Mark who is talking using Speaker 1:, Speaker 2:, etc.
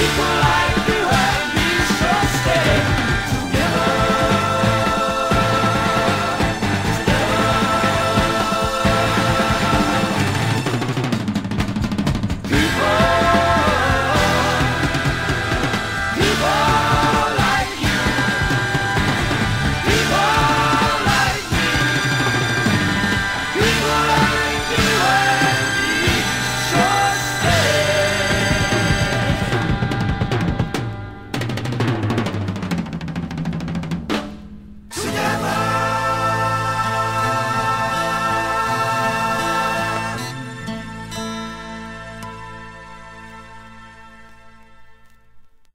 Speaker 1: people